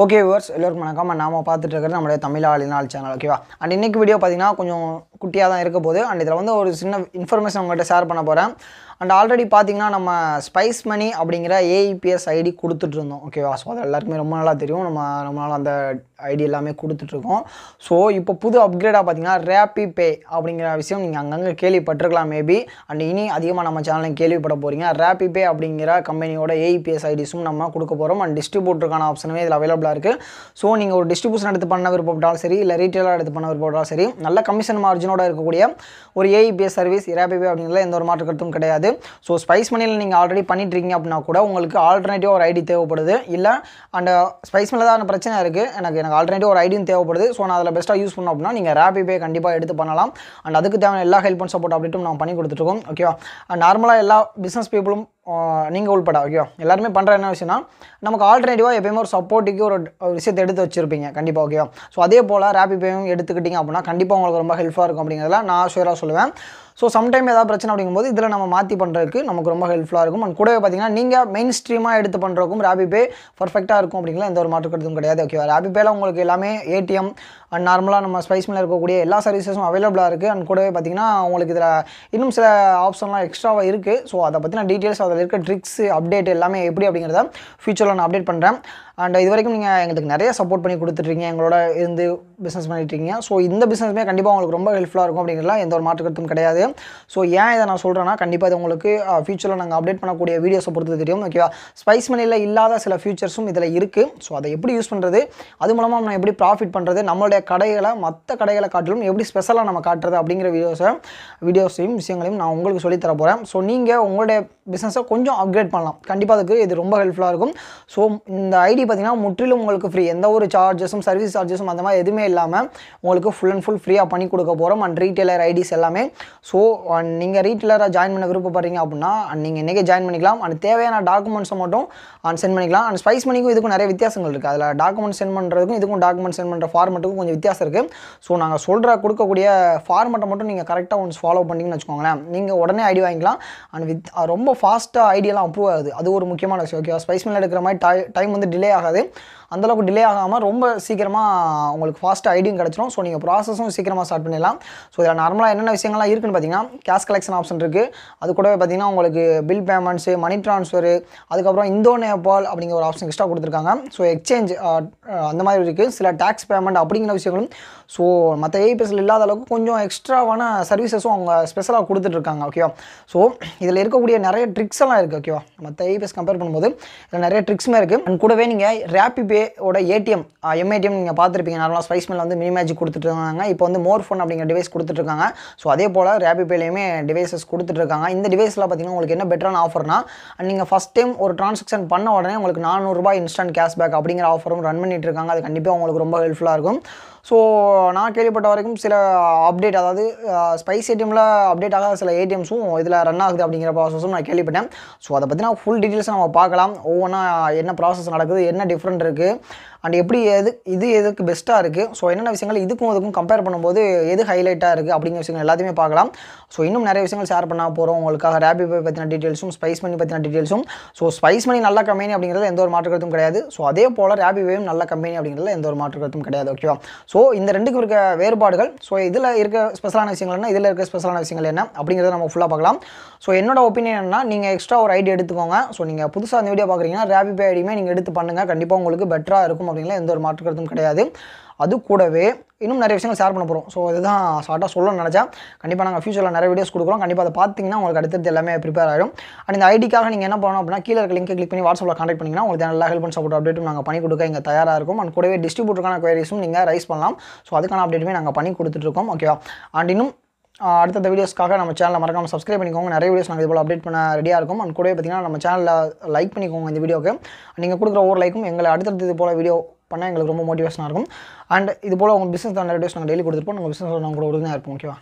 Okay viewers எல்லோருக்கும் வணக்கம். நாம பார்த்துட்டு இருக்கிறது நம்மளுடைய தமிழ் ஆளினால் சேனல் ஓகேவா அண்ட் இன்னைக்கு வீடியோ பார்த்தீங்கன்னா கொஞ்சம் குட்டியாக தான் இருக்க போகுது. அண்ட் இதில் வந்து ஒரு சின்ன இன்ஃபர்மேஷன் உங்கள்கிட்ட ஷேர் பண்ண போகிறேன் அண்ட் ஆல்ரெடி பார்த்தீங்கன்னா நம்ம ஸ்பைஸ் மணி அப்படிங்கிற ஏஇபிஎஸ் ஐடி கொடுத்துட்ருந்தோம் ஓகேவா ஸோ அது எல்லாருக்குமே ரொம்ப நல்லா தெரியும். நம்ம ரொம்ப நாள் அந்த ஐடி எல்லாமே கொடுத்துட்ருக்கோம் ஸோ இப்போ புது அப்கிரேடாக பார்த்தீங்கன்னா ரேப்பி பே அப்படிங்கிற விஷயம் நீங்கள் அங்கங்கே கேள்விப்பட்டிருக்கலாம் மேபி அண்ட் இனி அதிகமாக நம்ம சேனலில் கேள்விப்பட போகிறீங்க ரேப்பி பே அப்படிங்கிற கம்பெனியோட ஏஇபிஎஸ் ஐடிஸும் நம்ம கொடுக்க போகிறோம் அண்ட் டிஸ்ட்ரிபியூட்டருக்கான ஆப்ஷனுமே இதில் அவைலபிளாக இருக்குது ஸோ நீங்கள் ஒரு டிஸ்ட்ரிபியூஷன் எடுத்து பண்ண விருப்பப்பட்டாலும் சரி இல்லை ரீட்டெயிலாக எடுத்து பண்ண விருப்பப்பட்டாலும் சரி நல்ல கமிஷன் மார்ஜினோட இருக்கக்கூடிய ஒரு ஏஇபிஎஸ் சர்வீஸ் ரேப்பி பே அப்படிங்கிறதுல எந்த ஒரு மாற்று கருத்தும் கிடையாது. ஸோ ஸ்பைஸ் மணியில் நீங்கள் ஆல்ரெடி பண்ணிட்டு இருக்கீங்க அப்படின்னா கூட உங்களுக்கு ஆல்டர்னேட்டிவ் ஒரு ஐடி தேவைப்படுது. இல்லை அந்த ஸ்பைஸ் மணியில் தான் பிரச்சனை இருக்குது எனக்கு எனக்கு ஆல்டர்னேட்டிவ் ஒரு ஐடியும் தேவைப்படுது. ஸோ நான் அதில் பெஸ்ட்டாக யூஸ் பண்ணோம் அப்படின்னா நீங்கள் ரேபிபே கண்டிப்பாக எடுத்து பண்ணலாம். அண்ட் அதுக்கு தேவையான எல்லா ஹெல்ப் அண்ட் சப்போர்ட் அப்டேட்டும் நான் பண்ணி கொடுத்துருக்கோம் ஓகேவா அண்ட் நார்மலாக எல்லா பிஸ்னஸ் பீப்புளும் நீங்கள் உள்பட ஓகேவா எல்லாருமே பண்ணுற என்ன விஷயம்னா நமக்கு ஆல்டர்னேட்டிவாக எப்பயுமே ஒரு சப்போர்ட்டுக்கு ஒரு ஒரு விஷயத்தை எடுத்து வச்சுருப்பீங்க. கண்டிப்பாக ஓகேவா ஸோ அதே போல் ரேப்பி பேயும் எடுத்துக்கிட்டீங்க அப்படின்னா கண்டிப்பாக உங்களுக்கு ரொம்ப ஹெல்ப்ஃபாக இருக்கும் அப்படிங்கிறதுல நான் ஷுவராக சொல்லுவேன். ஸோ சம்டைம் ஏதாவது பிரச்சனை அப்படிங்கும்போது இதில் நம்ம மாற்றி பண்ணுறதுக்கு நமக்கு ரொம்ப ஹெல்ப்ஃபுல்லாக இருக்கும். அண்ட் கூடவே பார்த்தீங்கன்னா நீங்கள் மெயின் ஸ்ட்ரீமாக எடுத்து பண்ணுறதுக்கும் ரேபி பே பர்ஃபெக்டாக இருக்கும் அப்படிங்களா எந்த ஒரு மாற்று கருத்தும் கிடையாது ஓகேவா ரேபி பேல உங்களுக்கு எல்லாமே ஏடிஎம் அண்ட் நார்மலாக நம்ம ஸ்பைஸ் மேலே இருக்கக்கூடிய எல்லா சர்வீசஸும் அவைலபிளாக இருக்குது அண்ட் கூடவே பார்த்தீங்கன்னா உங்களுக்கு இதில் இன்னும் சில ஆப்ஷன்லாம் எக்ஸ்ட்ராவாக இருக்குது ஸோ அதை பற்றின டீட்டெயில்ஸ் அதில் இருக்க ட்ரிக்ஸ் அப்டேட் எல்லாமே எப்படி அப்படிங்கிறத ஃபியூச்சரில் நான் அப்டேட் பண்ணுறேன் அண்ட் இது வரைக்கும் நீங்கள் எங்களுக்கு நிறைய சப்போர்ட் பண்ணி கொடுத்துட்ருக்கீங்க எங்களோட இருந்து பிஸ்னஸ் பண்ணிட்டுருக்கீங்க. ஸோ இந்த பிஸ்னஸுமே கண்டிப்பாக உங்களுக்கு ரொம்ப ஹெல்ப்ஃபுல்லாக இருக்கும் அப்படிங்கிறதுலாம் எந்த ஒரு மாற்று கருத்தும் கிடையாது. ஸோ ஏன் இதை நான் சொல்கிறேன்னா கண்டிப்பாக இது உங்களுக்கு ஃபியூச்சரில் நாங்கள் அப்டேட் பண்ணக்கூடிய வீடியோஸை பொறுத்து தெரியும் ஓகேவா ஸ்பைஸ் மணியில் இல்லாத சில ஃபியூச்சர்ஸும் இதில் இருக்குது ஸோ அதை எப்படி யூஸ் பண்ணுறது அது மூலமாக நம்ம எப்படி ப்ராஃபிட் பண்ணுறது நம்மளுடைய கடைகளை மற்ற கடைகளை காட்டிலும் எப்படி ஸ்பெஷலாக நம்ம காட்டுறது அப்படிங்கிற வீடியோஸை வீடியோஸையும் விஷயங்களையும் நான் உங்களுக்கு சொல்லித்தர போகிறேன் ஸோ நீங்கள் உங்களுடைய பிஸ்னஸை கொஞ்சம் அப்கிரேட் பண்ணலாம். கண்டிப்பாக அதுக்கு இது ரொம்ப ஹெல்ப்ஃபுல்லாக இருக்கும். ஸோ இந்த ஐடி பார்த்தீங்கன்னா முற்றிலும் உங்களுக்கு ஃப்ரீ எந்த ஒரு சார்ஜஸும் சர்வீஸ் சார்ஜஸும் அந்த மாதிரி எதுவுமே இல்லாமல் உங்களுக்கு ஃபுல் அண்ட் ஃபுல் ஃப்ரீயாக பண்ணி கொடுக்க போகிறோம் அண்ட் ரீட்டெயிலர் ஐடிஸ் எல்லாமே. ஸோ நீங்கள் ரீட்டெயிலராக ஜாயின் பண்ண விருப்பப்படுறீங்க அப்படின்னா நீங்கள் இன்றைக்கே ஜாயின் பண்ணிக்கலாம். அண்ட் தேவையான டாக்குமெண்ட்ஸை மட்டும் அண்ட் சென்ட் பண்ணிக்கலாம். அண்ட் ஸ்பைஸ் மணிக்கும் இதுக்கும் நிறைய வித்தியாசங்கள் இருக்குது அதில் டாக்குமெண்ட் சென்ட் பண்ணுறதுக்கும் இதுக்கும் டாக்குமெண்ட் சென்ட் பண்ணுற ஃபார்மெட்டுக்கும் கொஞ்சம் வித்தியாசம் இருக்குது ஸோ நாங்கள் சொல்கிற கொடுக்கக்கூடிய ஃபார்மெட்டை மட்டும் நீங்கள் கரெக்டாக ஒன்ஸ் ஃபாலோ பண்ணிங்கன்னு வச்சுக்கோங்களேன். நீங்கள் உடனே ஐடி வாங்கிக்கலாம். அண்ட் வித் ரொம்ப ஃபாஸ்ட்டாக ஐடியெல்லாம் அப்ரூவ் ஆகுது. அது ஒரு முக்கியமான விஷயம். ஓகேவா ஸ்பைஸ் மில் எடுக்கிற மாதிரி டை டைம் வந்து டிலே ஆகாது. அந்தளவுக்கு டிலே ஆகாமல் ரொம்ப சீக்கிரமாக உங்களுக்கு ஃபாஸ்ட்டாக ஐடியும் கிடச்சிரும். ஸோ நீங்கள் ப்ராசஸும் சீக்கிரமாக ஸ்டார்ட் பண்ணிடலாம். ஸோ இதில் நார்மலாக என்னென்ன விஷயங்கள்லாம் இருக்குன்னு பார்த்தீங்கன்னா கேஷ் கலெக்ஷன் ஆப்ஷன் இருக்குது அது கூடவே பார்த்தீங்கன்னா உங்களுக்கு பில் பேமெண்ட்ஸு மணி ட்ரான்ஸ்ஃபரு அதுக்கப்புறம் இந்தோ நேபால் அப்படிங்கிற ஒரு ஆப்ஷன் எக்ஸ்ட்ரா கொடுத்துருக்காங்க. ஸோ எக்ஸ்சேஞ்ச் அந்த மாதிரி இருக்குது சில டேக்ஸ் பேமெண்ட் அப்படிங்கிற விஷயங்களும் ஸோ மற்ற ஏபிஎஸ்ல இல்லாத அளவுக்கு கொஞ்சம் எக்ஸ்ட்ராவான சர்வீசஸும் அவங்க ஸ்பெஷலாக கொடுத்துட்ருக்காங்க ஓகேவா ஸோ இதில் இருக்கக்கூடிய நிறைய ட்ரிக்ஸ் எல்லாம் இருக்குது ஓகேவா மற்ற ஏபிஎஸ் கம்பேர் பண்ணும்போது இதில் நிறைய ட்ரிக்ஸுமே இருக்குது அண்ட் கூடவே நீங்கள் ரேப்பி பேயோட ஏடிஎம் எம்ஏடிஎம் நீங்கள் பார்த்துருப்பீங்க. நார்மலாக ஸ்பைஸ் மேலே வந்து மினி மேஜிக் கொடுத்துட்டு இருந்தாங்க. இப்போ வந்து மோர் ஃபோன் அப்படிங்கிற டிவைஸ் கொடுத்துட்ருக்காங்க. ஸோ அதே போல் ரேப்பி பேலையுமே டிவைசஸ் கொடுத்துட்ருக்காங்க. இந்த டிவைஸில் பார்த்தீங்கன்னா உங்களுக்கு என்ன பெட்டரான ஆஃபர்னா நீங்கள் ஃபஸ்ட் டைம் ஒரு ட்ரான்சாக்ஷன் பண்ண உடனே உங்களுக்கு நானூறுரூபா இன்ஸ்டன்ட் கேஷ்பேக் அப்படிங்கிற ஆஃபரும் ரன் பண்ணிட்டு இருக்காங்க அது கண்டிப்பாக உங்களுக்கு ரொம்ப ஹெல்ப்ஃபுல்லாக இருக்கும். ஸோ நான் கேள்விப்பட்ட வரைக்கும் சில அப்டேட் அதாவது ஸ்பைஸ் ஏடிஎம்மில் அப்டேட் ஆகாத சில ஏடிஎம்ஸும் இதில் ரன் ஆகுது அப்படிங்கிற ப்ராசஸும் நான் கேள்விப்பட்டேன். ஸோ அதை பற்றினா ஃபுல் டீட்டெயில்ஸ் நம்ம பார்க்கலாம். ஒவ்வொன்றா என்ன ப்ராசஸ் நடக்குது என்ன என்ன டிஃப்ரெண்ட் இருக்குது அண்ட் எப்படி எது இது எதுக்கு பெஸ்ட்டாக இருக்குது ஸோ என்னென்ன விஷயங்கள் இதுக்கும் இதுக்கும் கம்பேர் பண்ணும்போது எது ஹைலைட்டாக இருக்குது அப்படிங்கிற விஷயங்கள் எல்லாத்தையுமே பார்க்கலாம். ஸோ இன்னும் நிறைய விஷயங்கள் ஷேர் பண்ண போகிறோம் உங்களுக்காக. ரேபி பே பற்றின டீட்டெயில்ஸும் ஸ்பைஸ் மணி பற்றின டீட்டெயில்ஸும் ஸோ ஸ்பைஸ் மணி நல்ல கம்பெனி அப்படிங்கிறது எந்த ஒரு மாற்று கருத்தும் கிடையாது. ஸோ அதே போல் ரேபி வேவும் நல்ல கம்பெனி அப்படிங்கிறது எந்த ஒரு மாற்று கருத்தும் கிடையாது ஓகேவா ஸோ இந்த ரெண்டுக்கும் இருக்க வேறுபாடுகள். ஸோ இதில் இருக்க ஸ்பெஷலான விஷயங்கள் என்ன? இதில் இருக்க ஸ்பெஷலான விஷயங்கள் என்ன? அப்படிங்கிறத நம்ம ஃபுல்லாக பார்க்கலாம். ஸோ என்னோட ஒப்பீனியன் என்ன நீங்கள் எக்ஸ்ட்ரா ஒரு ஐடி எடுத்துக்கோங்க. ஸோ நீங்கள் புதுசாக அந்த வீடியோ பார்க்குறீங்கன்னா ரேபி பே ஐடியுமே நீங்கள் எடுத்து பண்ணுங்கள் கண்டிப்பாக உங்களுக்கு பெட்டராக இருக்கும் அப்படிங்கிற எந்த ஒரு மாற்று கருத்தும் கிடையாது. அது கூடவே இன்னும் நிறைய விஷயங்கள் ஷேர் பண்ண போகிறோம் ஸோ இதுதான் ஷார்ட்டாக சொல்லணும்னு நினச்சா கண்டிப்பாக நாங்கள் ஃபியூச்சரில் நிறைய வீடியோஸ் கொடுக்குறோம். கண்டிப்பாக அதை பார்த்தீங்கன்னா உங்களுக்கு அடுத்தது எல்லாமே ப்ரிப்பேர் ஆகிடும் அண்ட் இந்த ஐடிக்காக நீங்கள் என்ன பண்ணணும் அப்படின்னா கீழே இருக்க லிங்க் கிளிக் பண்ணி வாட்ஸ்அப்பில் கான்டாக்ட் பண்ணிங்கன்னா உங்களுக்கு நல்லா ஹெல்ப் அண்ட் சப்போர்ட் அப்டேட்டும் நாங்கள் பண்ணி கொடுக்க இங்கே தயாராக இருக்கும். அண்ட் கூடவே டிஸ்ட்ரிபியூட்டருக்கான குயரிஸும் நீங்கள் ரைஸ் பண்ணலாம். ஸோ அதுக்கான அப்டேட்டுமே நாங்கள் பண்ணி கொடுத்துட்ருக்கோம் ஓகேவா அண்ட் இன்னும் அடுத்தடுத்த வீடியோஸ்க்காக நம்ம சேனலை மறக்காமல் சப்ஸ்கிரைப் பண்ணிக்கோங்க. நிறைய வீடியோஸ் நாங்கள் இது போல் அப்டேட் பண்ண ரெடியாக இருக்கும். அண்ட் கூடவே பார்த்தீங்கன்னா நம்ம சேனலில் லைக் பண்ணிக்கோங்க இந்த வீடியோக்கு. நீங்கள் கொடுக்குற ஒவ்வொரு லைக்கும் எங்களை அடுத்தடுத்து இது போல் வீடியோ பண்ணால் எங்களுக்கு ரொம்ப மோட்டிவேஷனாக இருக்கும். அண்ட் இது போல் உங்கள் பிஸ்னஸ் தான் வீடியோஸ் நாங்கள் டெய்லி கொடுத்துருப்போம். உங்கள் பிஸ்னஸ் நாங்கள் கூட உறுதியாக இருப்போம் ஓகேவா